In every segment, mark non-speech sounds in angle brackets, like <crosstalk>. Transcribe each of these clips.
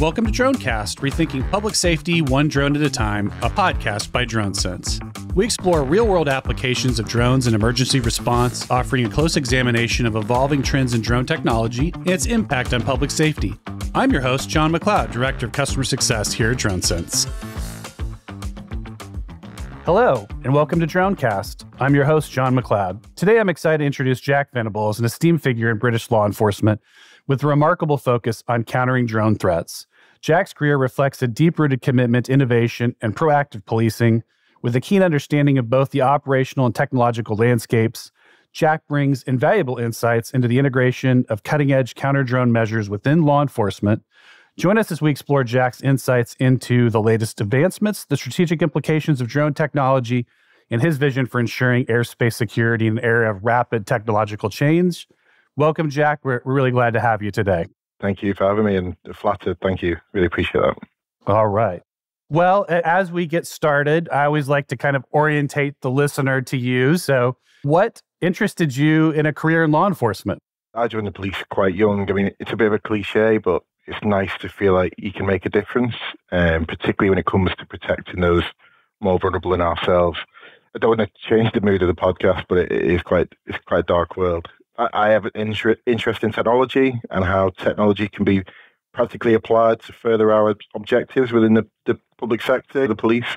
Welcome to Dronecast, rethinking public safety one drone at a time, a podcast by DroneSense. We explore real world applications of drones in emergency response, offering a close examination of evolving trends in drone technology and its impact on public safety. I'm your host, John McLeod, Director of Customer Success here at DroneSense. Hello, and welcome to Dronecast. I'm your host, John McLeod. Today, I'm excited to introduce Jack Venables, an esteemed figure in British law enforcement with a remarkable focus on countering drone threats. Jack's career reflects a deep rooted commitment to innovation and proactive policing. With a keen understanding of both the operational and technological landscapes, Jack brings invaluable insights into the integration of cutting edge counter drone measures within law enforcement. Join us as we explore Jack's insights into the latest advancements, the strategic implications of drone technology, and his vision for ensuring airspace security in an era of rapid technological change. Welcome, Jack. We're, we're really glad to have you today. Thank you for having me and flattered. Thank you. Really appreciate that. All right. Well, as we get started, I always like to kind of orientate the listener to you. So, what interested you in a career in law enforcement? I joined the police quite young. I mean, it's a bit of a cliche, but it's nice to feel like you can make a difference, um, particularly when it comes to protecting those more vulnerable than ourselves. I don't want to change the mood of the podcast, but it is quite it's quite a dark world. I have an interest in technology and how technology can be practically applied to further our objectives within the, the public sector, the police.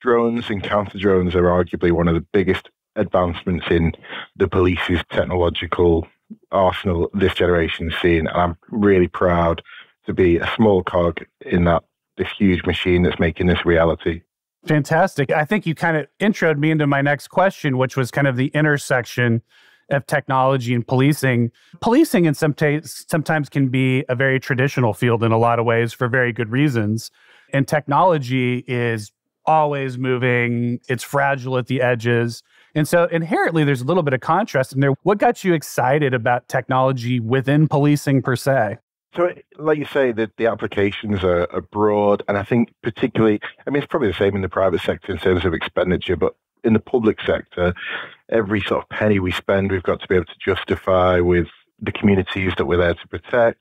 Drones and counter drones are arguably one of the biggest advancements in the police's technological arsenal this generation has seen. And I'm really proud to be a small cog in that this huge machine that's making this reality. Fantastic. I think you kind of introed me into my next question, which was kind of the intersection of technology and policing. Policing in some t- sometimes can be a very traditional field in a lot of ways for very good reasons. And technology is always moving, it's fragile at the edges. And so inherently, there's a little bit of contrast in there. What got you excited about technology within policing per se? So, like you say, that the applications are, are, broad, and I think particularly, I mean, it's probably the same in the private sector in terms of expenditure, but in the public sector, every sort of penny we spend, we've got to be able to justify with the communities that we're there to protect,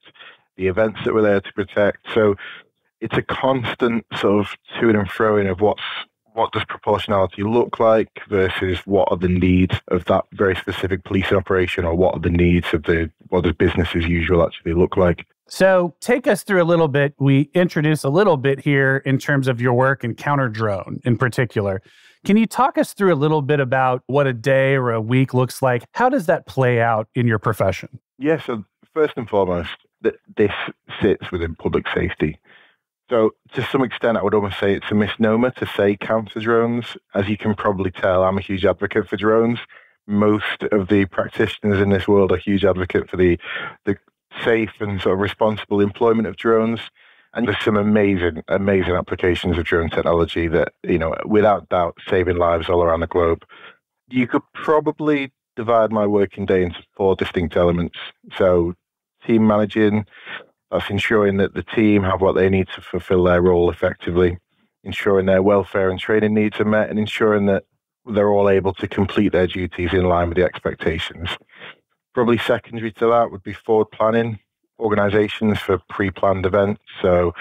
the events that we're there to protect. So it's a constant sort of to and fro of what's what does proportionality look like versus what are the needs of that very specific police operation or what are the needs of the what does business as usual actually look like so take us through a little bit we introduce a little bit here in terms of your work in counter drone in particular can you talk us through a little bit about what a day or a week looks like? How does that play out in your profession? Yes, yeah, so first and foremost, that this sits within public safety. So, to some extent, I would almost say it's a misnomer to say counter drones. As you can probably tell, I'm a huge advocate for drones. Most of the practitioners in this world are huge advocate for the the safe and sort of responsible employment of drones. And there's some amazing, amazing applications of drone technology that, you know, without doubt, saving lives all around the globe. You could probably divide my working day into four distinct elements. So, team managing, that's ensuring that the team have what they need to fulfill their role effectively, ensuring their welfare and training needs are met, and ensuring that they're all able to complete their duties in line with the expectations. Probably secondary to that would be forward planning, organisations for pre-planned events. So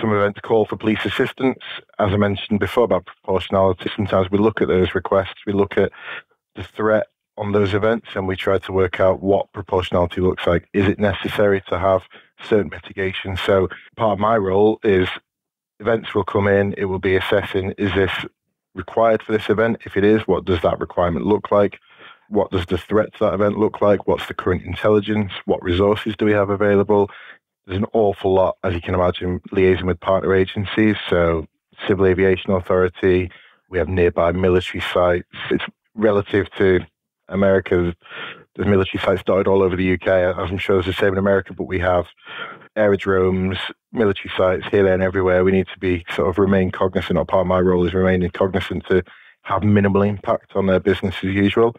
some events call for police assistance. As I mentioned before about proportionality, sometimes we look at those requests, we look at the threat on those events and we try to work out what proportionality looks like. Is it necessary to have certain mitigation? So part of my role is events will come in, it will be assessing is this required for this event? If it is, what does that requirement look like? What does the threat to that event look like? What's the current intelligence? What resources do we have available? There's an awful lot, as you can imagine, liaising with partner agencies. So, Civil Aviation Authority, we have nearby military sites. It's relative to America. There's military sites dotted all over the UK. I'm sure there's the same in America, but we have aerodromes, military sites here, there, and everywhere. We need to be sort of remain cognizant, or part of my role is remaining cognizant to have minimal impact on their business as usual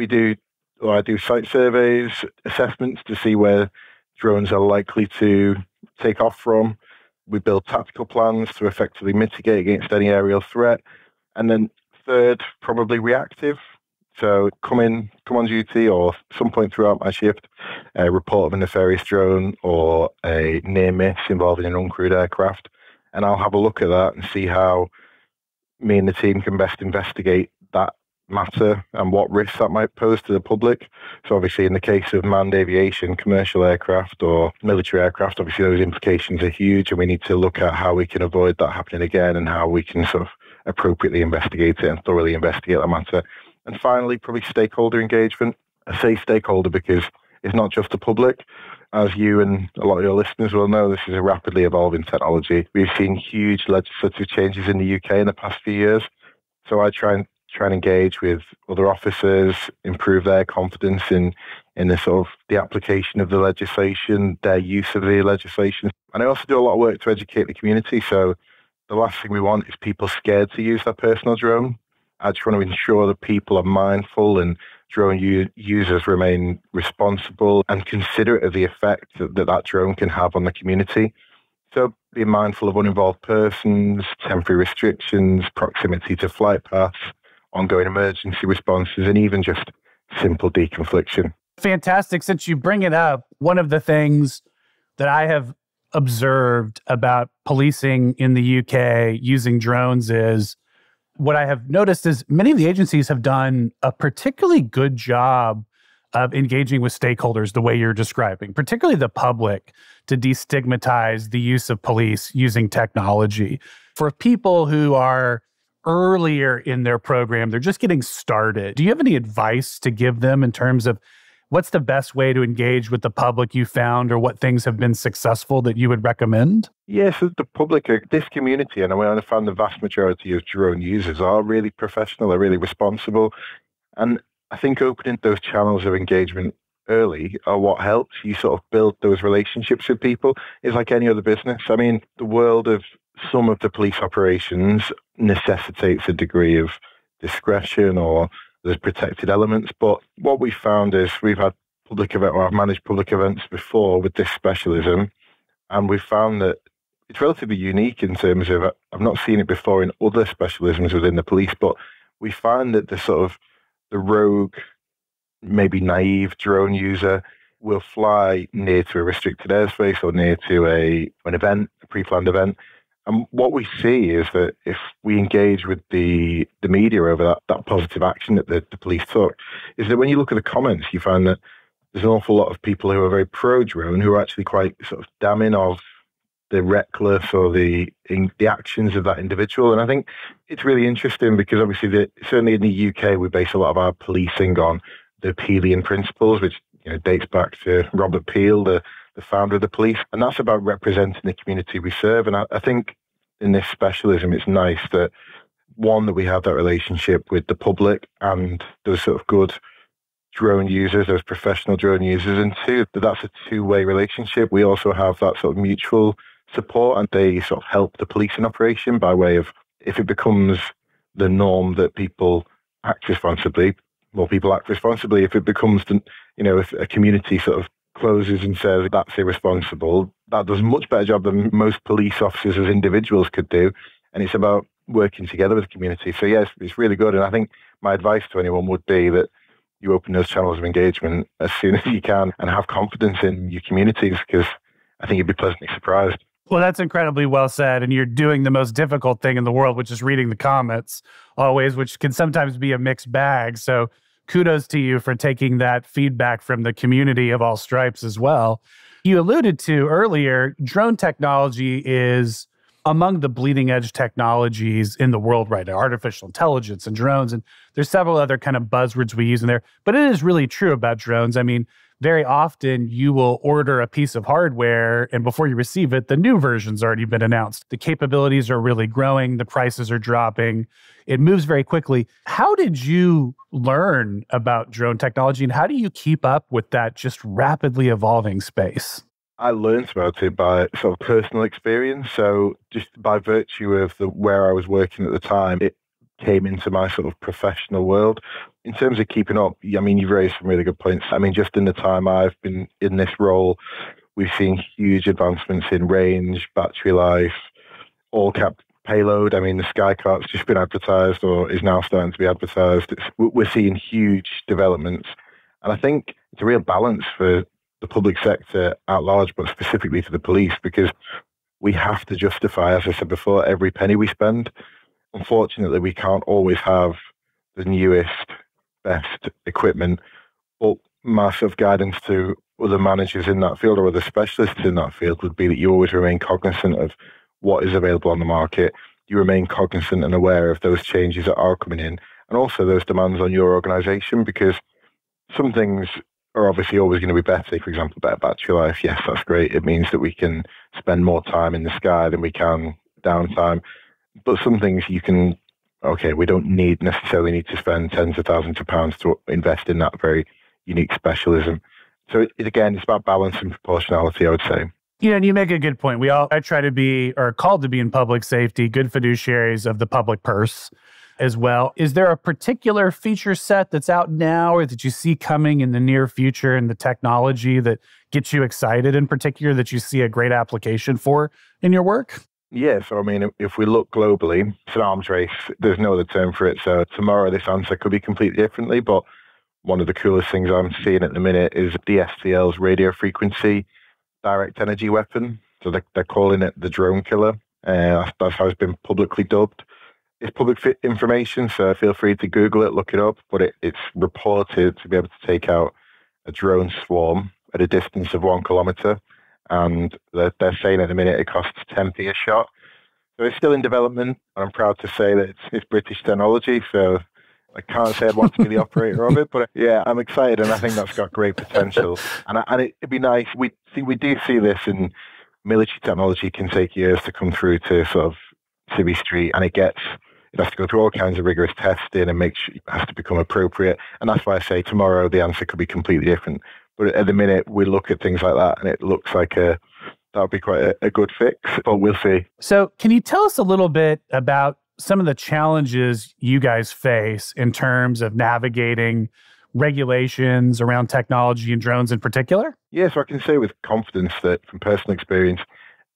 we do, or I do site surveys, assessments to see where drones are likely to take off from. We build tactical plans to effectively mitigate against any aerial threat. And then third, probably reactive. So come in, come on duty, or some point throughout my shift, a report of a nefarious drone or a near miss involving an uncrewed aircraft, and I'll have a look at that and see how me and the team can best investigate that matter and what risks that might pose to the public. So obviously in the case of manned aviation, commercial aircraft or military aircraft, obviously those implications are huge and we need to look at how we can avoid that happening again and how we can sort of appropriately investigate it and thoroughly investigate that matter. And finally, probably stakeholder engagement. I say stakeholder because it's not just the public. As you and a lot of your listeners will know, this is a rapidly evolving technology. We've seen huge legislative changes in the UK in the past few years. So I try and try and engage with other officers, improve their confidence in in the sort of the application of the legislation, their use of the legislation. And I also do a lot of work to educate the community. So the last thing we want is people scared to use their personal drone. I just want to ensure that people are mindful and drone u- users remain responsible and considerate of the effect that, that that drone can have on the community. So being mindful of uninvolved persons, temporary restrictions, proximity to flight paths, ongoing emergency responses, and even just simple deconfliction. Fantastic. Since you bring it up, one of the things that I have observed about policing in the UK using drones is what I have noticed is many of the agencies have done a particularly good job of engaging with stakeholders the way you're describing, particularly the public, to destigmatize the use of police using technology. For people who are earlier in their program, they're just getting started. Do you have any advice to give them in terms of what's the best way to engage with the public you found or what things have been successful that you would recommend? Yes, the public, uh, this community, and I found the vast majority of drone users are really professional, are really responsible. And I think opening those channels of engagement early are what helps you sort of build those relationships with people. is like any other business. I mean, the world of some of the police operations necessitates a degree of discretion or there's protected elements. But what we found is we've had public event or I've managed public events before with this specialism, and we found that it's relatively unique in terms of I've not seen it before in other specialisms within the police, but we find that the sort of the rogue, maybe naive drone user will fly near to a restricted airspace or near to a an event, a pre-planned event, and what we see is that if we engage with the, the media over that, that positive action that the, the police took, is that when you look at the comments, you find that there's an awful lot of people who are very pro drone who are actually quite sort of damning of the reckless or the in, the actions of that individual. And I think it's really interesting because obviously, the, certainly in the UK, we base a lot of our policing on the Peelian principles, which you know dates back to Robert Peel, the the founder of the police, and that's about representing the community we serve. And I, I think in this specialism, it's nice that one that we have that relationship with the public and those sort of good drone users, those professional drone users, and two that that's a two-way relationship. We also have that sort of mutual support, and they sort of help the policing operation by way of if it becomes the norm that people act responsibly, more people act responsibly. If it becomes, the, you know, if a community sort of closes and says that's irresponsible. That does a much better job than most police officers as individuals could do. And it's about working together with the community. So, yes, it's really good. And I think my advice to anyone would be that you open those channels of engagement as soon <laughs> as you can and have confidence in your communities because I think you'd be pleasantly surprised. Well, that's incredibly well said. And you're doing the most difficult thing in the world, which is reading the comments always, which can sometimes be a mixed bag. So, kudos to you for taking that feedback from the community of all stripes as well. You alluded to earlier, drone technology is among the bleeding edge technologies in the world right now artificial intelligence and drones and there's several other kind of buzzwords we use in there but it is really true about drones i mean very often you will order a piece of hardware and before you receive it, the new version's already been announced. The capabilities are really growing, the prices are dropping. It moves very quickly. How did you learn about drone technology and how do you keep up with that just rapidly evolving space? I learned about it by sort of personal experience. So just by virtue of the where I was working at the time, it came into my sort of professional world. In terms of keeping up, I mean, you've raised some really good points. I mean, just in the time I've been in this role, we've seen huge advancements in range, battery life, all cap payload. I mean, the Skycart's just been advertised or is now starting to be advertised. It's, we're seeing huge developments. And I think it's a real balance for the public sector at large, but specifically to the police, because we have to justify, as I said before, every penny we spend. Unfortunately, we can't always have the newest, best equipment, but massive guidance to other managers in that field or other specialists in that field would be that you always remain cognizant of what is available on the market. You remain cognizant and aware of those changes that are coming in and also those demands on your organization because some things are obviously always going to be better. For example, better battery life. Yes, that's great. It means that we can spend more time in the sky than we can downtime. But some things you can, okay, we don't need necessarily need to spend tens of thousands of pounds to invest in that very unique specialism. So it, again, it's about balance and proportionality, I would say. Yeah, and you make a good point. We all I try to be or called to be in public safety, good fiduciaries of the public purse as well. Is there a particular feature set that's out now or that you see coming in the near future in the technology that gets you excited in particular that you see a great application for in your work? Yeah, so I mean, if we look globally, it's an arms race. There's no other term for it. So tomorrow, this answer could be completely differently. But one of the coolest things I'm seeing at the minute is the DSTL's radio frequency direct energy weapon. So they're, they're calling it the drone killer. Uh, that's how it's been publicly dubbed. It's public information, so feel free to Google it, look it up. But it, it's reported to be able to take out a drone swarm at a distance of one kilometer. And they're, they're saying at the minute it costs 10p a shot. So it's still in development. And I'm proud to say that it's, it's British technology. So I can't say I'd want to be the <laughs> operator of it, but yeah, I'm excited, and I think that's got great potential. And I, and it'd be nice. We see we do see this in military technology can take years to come through to sort of civvy street, and it gets it has to go through all kinds of rigorous testing and make sure it has to become appropriate. And that's why I say tomorrow the answer could be completely different. But at the minute we look at things like that, and it looks like a that would be quite a, a good fix, but we'll see. So, can you tell us a little bit about some of the challenges you guys face in terms of navigating regulations around technology and drones in particular? Yes, I can say with confidence that from personal experience,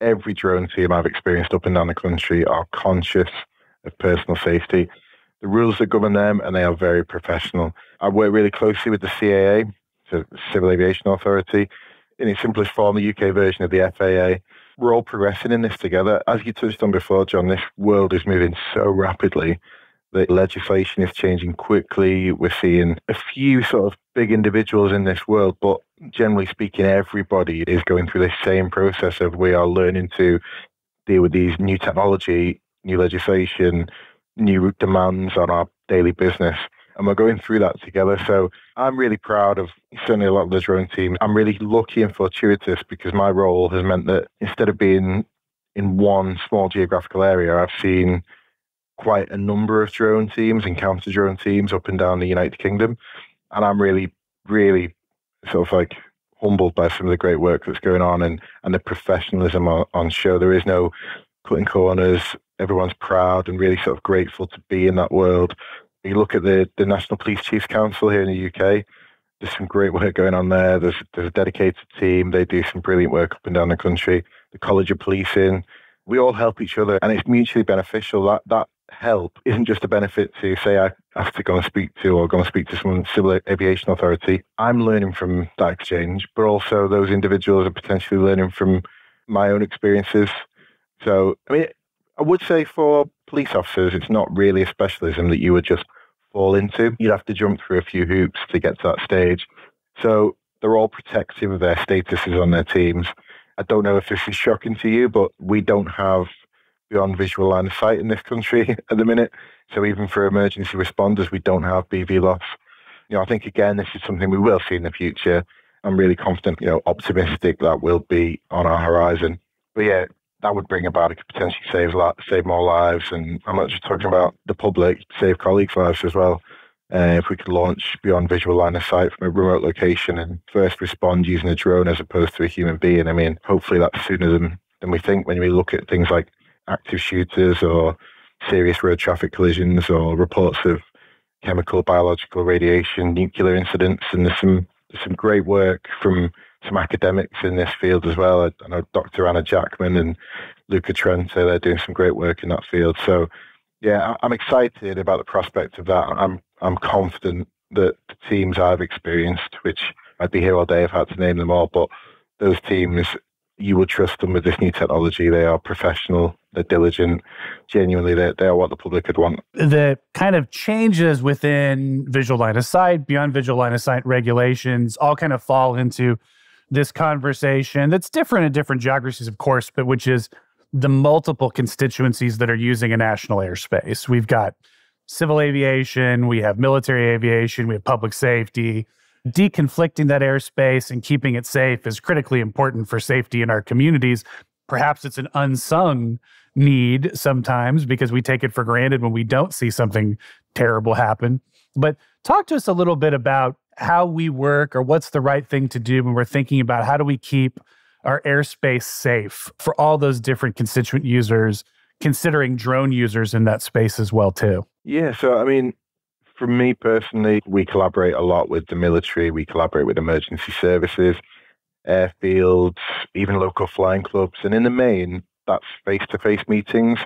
every drone team I've experienced up and down the country are conscious of personal safety. The rules that govern them, and they are very professional. I work really closely with the CAA, the Civil Aviation Authority, in its simplest form, the UK version of the FAA we're all progressing in this together. As you touched on before, John, this world is moving so rapidly. The legislation is changing quickly. We're seeing a few sort of big individuals in this world, but generally speaking, everybody is going through the same process of we are learning to deal with these new technology, new legislation, new demands on our daily business and we're going through that together. So I'm really proud of certainly a lot of the drone team. I'm really lucky and fortuitous because my role has meant that instead of being in one small geographical area, I've seen quite a number of drone teams and counter drone teams up and down the United Kingdom. And I'm really, really sort of like humbled by some of the great work that's going on and, and the professionalism on, on show. There is no cutting corners. Everyone's proud and really sort of grateful to be in that world. You look at the, the National Police Chiefs Council here in the UK, there's some great work going on there. There's, there's a dedicated team. They do some brilliant work up and down the country. The College of Policing, we all help each other and it's mutually beneficial. That, that help isn't just a benefit to say I have to go and speak to or go and speak to someone in civil aviation authority. I'm learning from that exchange, but also those individuals are potentially learning from my own experiences. So, I mean, I would say for police officers, it's not really a specialism that you would just fall into. You'd have to jump through a few hoops to get to that stage. So they're all protective of their statuses on their teams. I don't know if this is shocking to you, but we don't have beyond visual line of sight in this country <laughs> at the minute. So even for emergency responders, we don't have BVLOS. You know, I think again, this is something we will see in the future. I'm really confident, you know, optimistic that will be on our horizon. But yeah, that would bring about it could potentially save save more lives. And I'm not just talking about the public, save colleagues' lives as well. Uh, if we could launch beyond visual line of sight from a remote location and first respond using a drone as opposed to a human being, I mean, hopefully that's sooner than, than we think when we look at things like active shooters or serious road traffic collisions or reports of chemical, biological, radiation, nuclear incidents. And there's some, there's some great work from some academics in this field as well. I, know Dr. Anna Jackman and Luca Trento, they're doing some great work in that field. So, yeah, I'm excited about the prospect of that. I'm I'm confident that the teams I've experienced, which I'd be here all day if I had to name them all, but those teams, you would trust them with this new technology. They are professional, they're diligent, genuinely, they, they are what the public would want. The kind of changes within visual line of sight, beyond visual line of sight regulations, all kind of fall into this conversation that's different in different geographies, of course, but which is the multiple constituencies that are using a national airspace. We've got civil aviation, we have military aviation, we have public safety. Deconflicting that airspace and keeping it safe is critically important for safety in our communities. Perhaps it's an unsung need sometimes because we take it for granted when we don't see something terrible happen. But talk to us a little bit about how we work or what's the right thing to do when we're thinking about how do we keep our airspace safe for all those different constituent users considering drone users in that space as well too? Yeah so i mean for me personally we collaborate a lot with the military. We collaborate with emergency services airfields even local flying clubs and in the main that's face-to-face meetings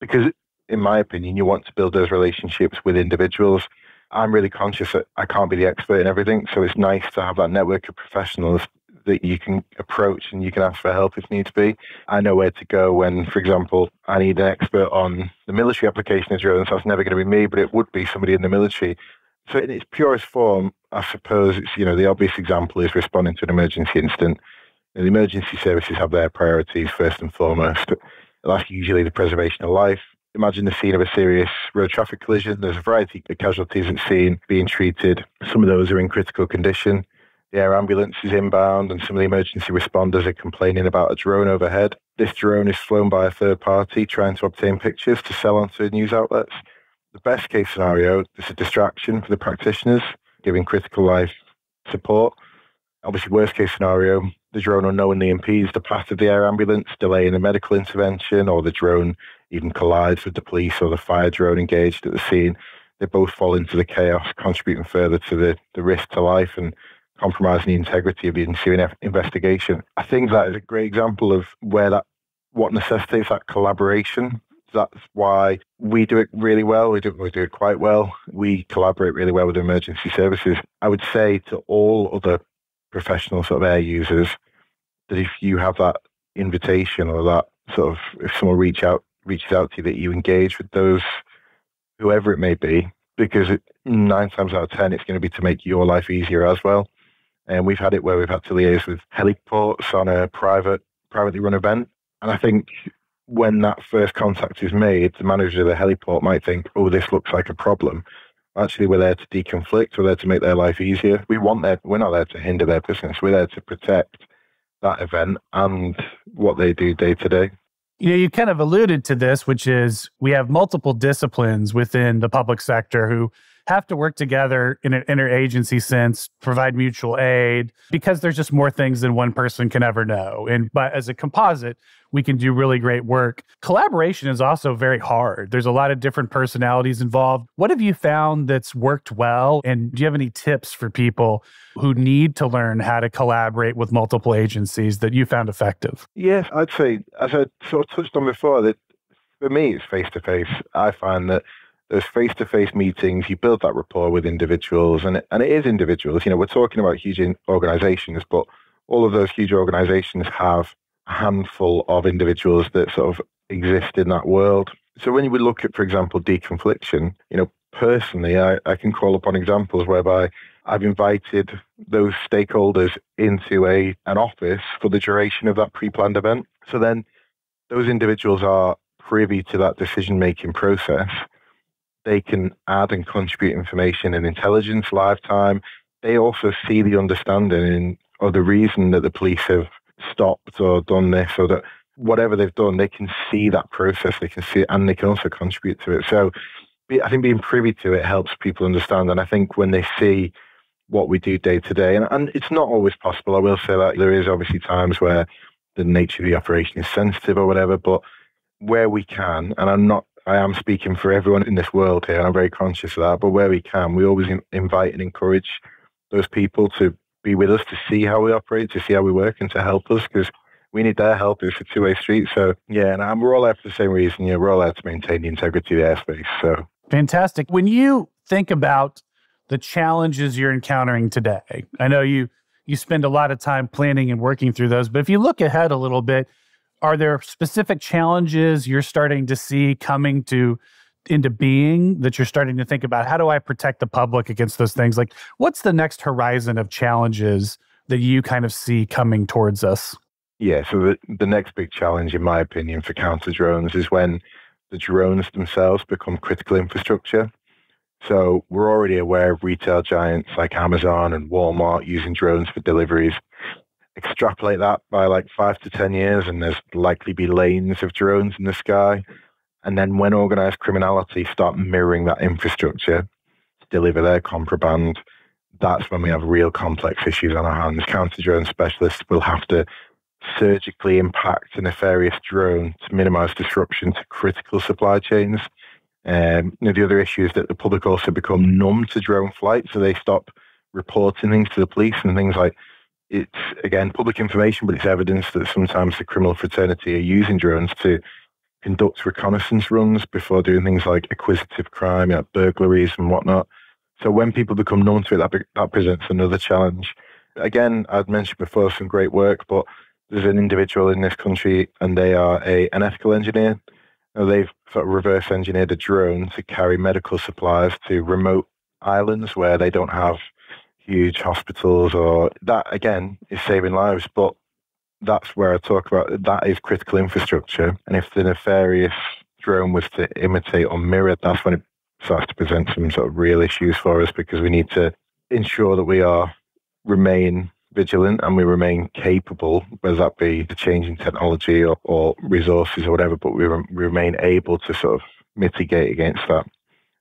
because in my opinion you want to build those relationships with individuals i'm really conscious that i can't be the expert in everything so it's nice to have that network of professionals that you can approach and you can ask for help if needs be. I know where to go when, for example, I need an expert on the military application of drones. That's never going to be me, but it would be somebody in the military. So in its purest form, I suppose it's, you know, the obvious example is responding to an emergency incident. The emergency services have their priorities first and foremost. That's usually the preservation of life. Imagine the scene of a serious road traffic collision. There's a variety of casualties at scene being treated. Some of those are in critical condition. The air ambulance is inbound, and some of the emergency responders are complaining about a drone overhead. This drone is flown by a third party trying to obtain pictures to sell onto news outlets. The best case scenario is a distraction for the practitioners, giving critical life support. Obviously, worst case scenario, the drone unknowingly impedes the path of the air ambulance, delaying a medical intervention, or the drone even collides with the police or the fire drone engaged at the scene. They both fall into the chaos, contributing further to the, the risk to life and compromising the integrity of the ensuing investigation. I think that is a great example of where that what necessitates that collaboration. That's why we do it really well. We do, we do it quite well. We collaborate really well with emergency services. I would say to all other professional sort of air users that if you have that invitation or that sort of if someone reach out reaches out to you that you engage with those whoever it may be because it, nine times out of ten it's going to be to make your life easier as well and we've had it where we've had to liaise with heliports on a private, privately run event. And I think when that first contact is made, the manager of the heliport might think, oh, this looks like a problem. Actually, we're there to deconflict. We're there to make their life easier. We want their, we're not there to hinder their business. We're there to protect that event and what they do day to day. You know, you kind of alluded to this, which is we have multiple disciplines within the public sector who have to work together in an interagency sense, provide mutual aid, because there's just more things than one person can ever know. And but as a composite, we can do really great work. Collaboration is also very hard. There's a lot of different personalities involved. What have you found that's worked well? And do you have any tips for people who need to learn how to collaborate with multiple agencies that you found effective? Yes, I'd say, as I sort of touched on before, that for me, it's face to face. I find that those face-to-face meetings, you build that rapport with individuals, and it, and it is individuals. You know, we're talking about huge organizations, but all of those huge organizations have a handful of individuals that sort of exist in that world. So when you would look at, for example, deconfliction, you know, personally, I, I can call upon examples whereby I've invited those stakeholders into a an office for the duration of that pre-planned event. So then those individuals are privy to that decision-making process they can add and contribute information and intelligence lifetime. They also see the understanding in, or the reason that the police have stopped or done this or that whatever they've done, they can see that process, they can see it, and they can also contribute to it. So I think being privy to it helps people understand. And I think when they see what we do day to day, and, and it's not always possible, I will say that there is obviously times where the nature of the operation is sensitive or whatever, but where we can, and I'm not I am speaking for everyone in this world here, and I'm very conscious of that. But where we can, we always invite and encourage those people to be with us to see how we operate, to see how we work, and to help us because we need their help. It's a two way street. So yeah, and we're all there for the same reason. Know, we're all there to maintain the integrity of the airspace. So fantastic. When you think about the challenges you're encountering today, I know you you spend a lot of time planning and working through those. But if you look ahead a little bit, are there specific challenges you're starting to see coming to into being that you're starting to think about how do I protect the public against those things? Like what's the next horizon of challenges that you kind of see coming towards us? Yeah, so the, the next big challenge, in my opinion, for counter drones is when the drones themselves become critical infrastructure. So we're already aware of retail giants like Amazon and Walmart using drones for deliveries. Extrapolate that by like five to 10 years, and there's likely be lanes of drones in the sky. And then when organized criminality start mirroring that infrastructure to deliver their contraband, that's when we have real complex issues on our hands. Counter drone specialists will have to surgically impact a nefarious drone to minimize disruption to critical supply chains. Um, the other issue is that the public also become numb to drone flight, so they stop reporting things to the police and things like it's again public information, but it's evidence that sometimes the criminal fraternity are using drones to conduct reconnaissance runs before doing things like acquisitive crime, like burglaries and whatnot. So when people become known to it, that, that presents another challenge. Again, I'd mentioned before some great work, but there's an individual in this country and they are a, an ethical engineer. Now, they've sort of reverse engineered a drone to carry medical supplies to remote islands where they don't have huge hospitals or that again is saving lives. But that's where I talk about that is critical infrastructure. And if the nefarious drone was to imitate or mirror, that's when it starts to present some sort of real issues for us because we need to ensure that we are remain vigilant and we remain capable, whether that be the changing technology or, or resources or whatever, but we, re- we remain able to sort of mitigate against that.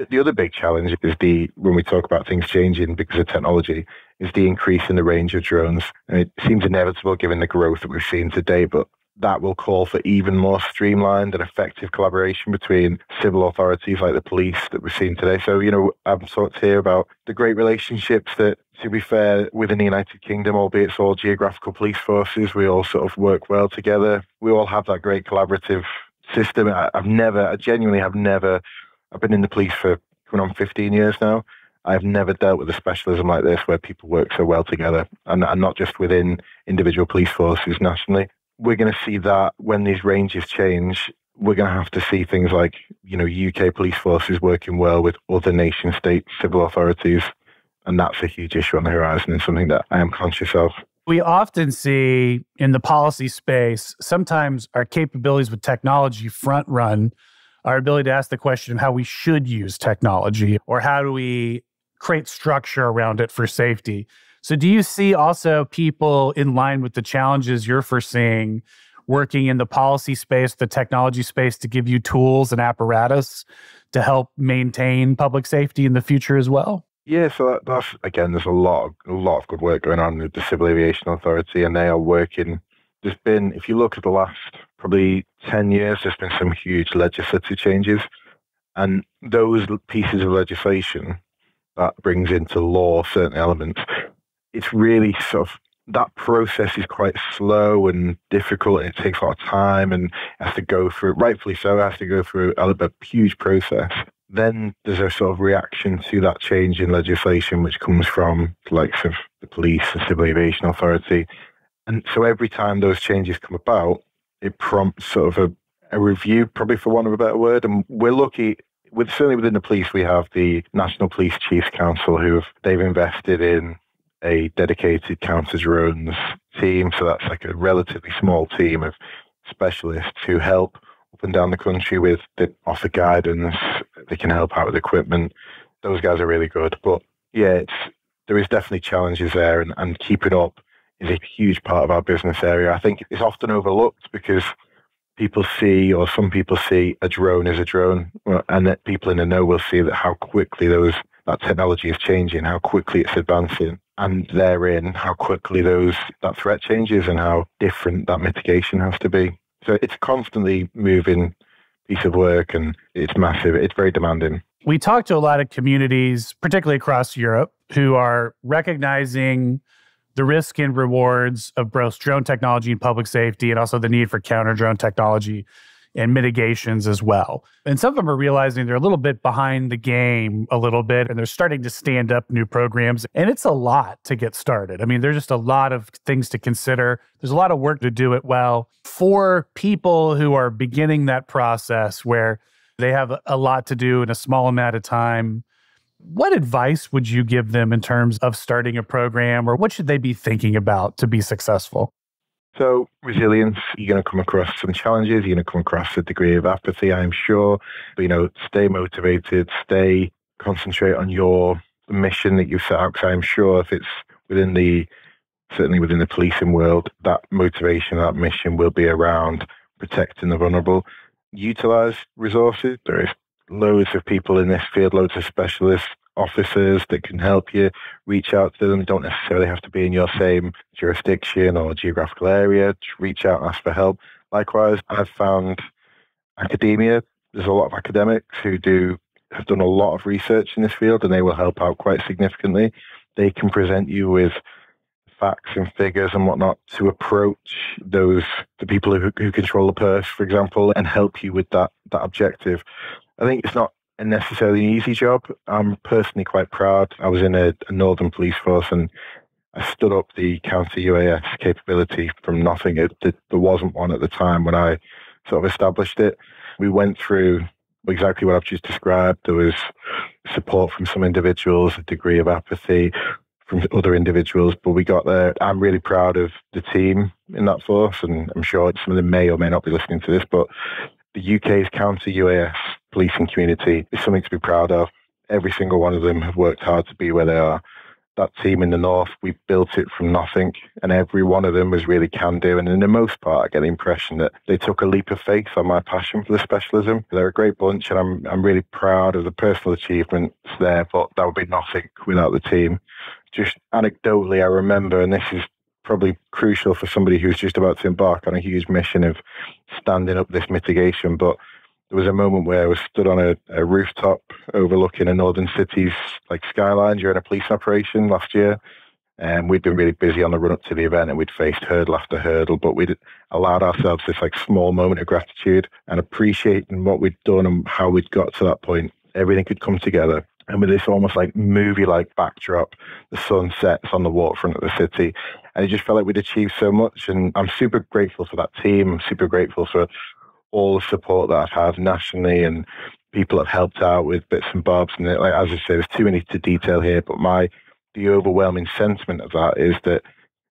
The other big challenge is the when we talk about things changing because of technology is the increase in the range of drones. And it seems inevitable given the growth that we've seen today, but that will call for even more streamlined and effective collaboration between civil authorities like the police that we're seeing today. So, you know, I've talked here about the great relationships that, to be fair, within the United Kingdom, albeit it's all geographical police forces, we all sort of work well together. We all have that great collaborative system. I've never, I genuinely have never, I've been in the police for coming on 15 years now. I've never dealt with a specialism like this where people work so well together and, and not just within individual police forces nationally we're going to see that when these ranges change, we're going to have to see things like, you know, UK police forces working well with other nation state civil authorities. And that's a huge issue on the horizon and something that I am conscious of. We often see in the policy space, sometimes our capabilities with technology front run our ability to ask the question of how we should use technology or how do we create structure around it for safety. So, do you see also people in line with the challenges you're foreseeing working in the policy space, the technology space to give you tools and apparatus to help maintain public safety in the future as well? Yeah, so that, that's again, there's a lot, of, a lot of good work going on with the Civil Aviation Authority, and they are working. There's been, if you look at the last probably ten years, there's been some huge legislative changes, and those pieces of legislation that brings into law certain elements it's really sort of that process is quite slow and difficult and it takes a lot of time and has to go through rightfully so has to go through a, a huge process. Then there's a sort of reaction to that change in legislation which comes from the likes of the police the civil aviation authority. And so every time those changes come about it prompts sort of a, a review probably for want of a better word and we're lucky with certainly within the police we have the national police chiefs council who have they've invested in a dedicated counter drones team. So that's like a relatively small team of specialists who help up and down the country with the offer guidance. They can help out with equipment. Those guys are really good. But yeah, it's there is definitely challenges there, and, and keeping up is a huge part of our business area. I think it's often overlooked because people see, or some people see, a drone as a drone, uh, and that people in the know will see that how quickly those that technology is changing, how quickly it's advancing, and therein how quickly those that threat changes and how different that mitigation has to be. So it's constantly moving piece of work and it's massive. It's very demanding. We talk to a lot of communities, particularly across Europe, who are recognizing the risk and rewards of both drone technology and public safety, and also the need for counter drone technology and mitigations as well. And some of them are realizing they're a little bit behind the game a little bit and they're starting to stand up new programs. And it's a lot to get started. I mean, there's just a lot of things to consider. There's a lot of work to do it well for people who are beginning that process where they have a lot to do in a small amount of time. What advice would you give them in terms of starting a program or what should they be thinking about to be successful? So, resilience, you're going to come across some challenges. You're going to come across a degree of apathy, I'm sure. But, you know, stay motivated, stay, concentrate on your mission that you set out. Because I'm sure if it's within the, certainly within the policing world, that motivation, that mission will be around protecting the vulnerable. Utilize resources. There is loads of people in this field, loads of specialists officers that can help you reach out to them. Don't necessarily have to be in your same jurisdiction or geographical area. Just reach out and ask for help. Likewise, I've found academia. There's a lot of academics who do have done a lot of research in this field, and they will help out quite significantly. They can present you with facts and figures and whatnot to approach those the people who, who control the purse, for example, and help you with that that objective. I think it's not necessarily an easy job. I'm personally quite proud. I was in a, a northern police force and I stood up the counter UAS capability from nothing. It, it, there wasn't one at the time when I sort of established it. We went through exactly what I've just described. There was support from some individuals, a degree of apathy from other individuals, but we got there. I'm really proud of the team in that force, and I'm sure some of them may or may not be listening to this, but the UK's counter UAS policing community is something to be proud of. Every single one of them have worked hard to be where they are. That team in the north, we built it from nothing, and every one of them was really can do. And in the most part, I get the impression that they took a leap of faith on my passion for the specialism. They're a great bunch, and I'm I'm really proud of the personal achievements there. But that would be nothing without the team. Just anecdotally, I remember, and this is probably crucial for somebody who's just about to embark on a huge mission of standing up this mitigation. But there was a moment where I was stood on a, a rooftop overlooking a northern city's like skyline during a police operation last year. And we'd been really busy on the run up to the event and we'd faced hurdle after hurdle, but we'd allowed ourselves this like small moment of gratitude and appreciating what we'd done and how we'd got to that point. Everything could come together. And with this almost like movie like backdrop, the sun sets on the waterfront of the city. And it just felt like we'd achieved so much. And I'm super grateful for that team. I'm super grateful for all the support that I've had nationally and people have helped out with bits and bobs. And like, as I say, there's too many to detail here, but my, the overwhelming sentiment of that is that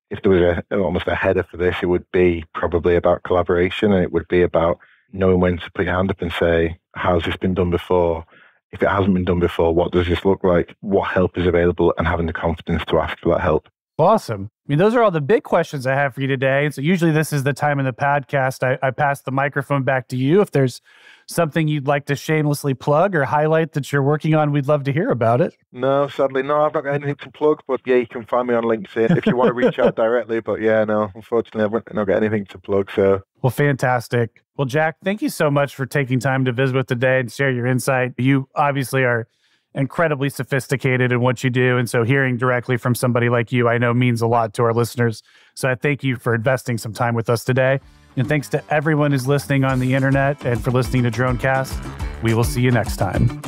if there was a, almost a header for this, it would be probably about collaboration and it would be about knowing when to put your hand up and say, how's this been done before? If it hasn't been done before, what does this look like? What help is available? And having the confidence to ask for that help. Awesome. I mean, those are all the big questions I have for you today. And so usually this is the time in the podcast I, I pass the microphone back to you. If there's something you'd like to shamelessly plug or highlight that you're working on, we'd love to hear about it. No, sadly, no, I've not got anything to plug, but yeah, you can find me on LinkedIn if you want to reach out <laughs> directly. But yeah, no, unfortunately, I've not got anything to plug. So, well, fantastic. Well, Jack, thank you so much for taking time to visit with today and share your insight. You obviously are incredibly sophisticated in what you do. And so hearing directly from somebody like you, I know means a lot to our listeners. So I thank you for investing some time with us today. And thanks to everyone who's listening on the internet and for listening to Dronecast. We will see you next time.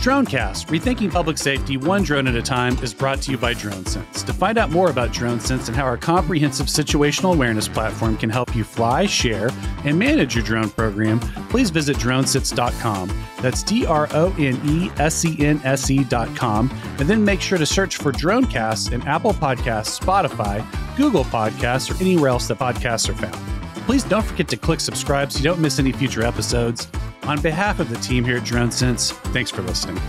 Dronecast, rethinking public safety one drone at a time, is brought to you by DroneSense. To find out more about DroneSense and how our comprehensive situational awareness platform can help you fly, share, and manage your drone program, please visit dronesense.com. That's D R O N E S E N S E.com. And then make sure to search for Dronecast in Apple Podcasts, Spotify, Google Podcasts, or anywhere else that podcasts are found. Please don't forget to click subscribe so you don't miss any future episodes. On behalf of the team here at DroneSense, thanks for listening.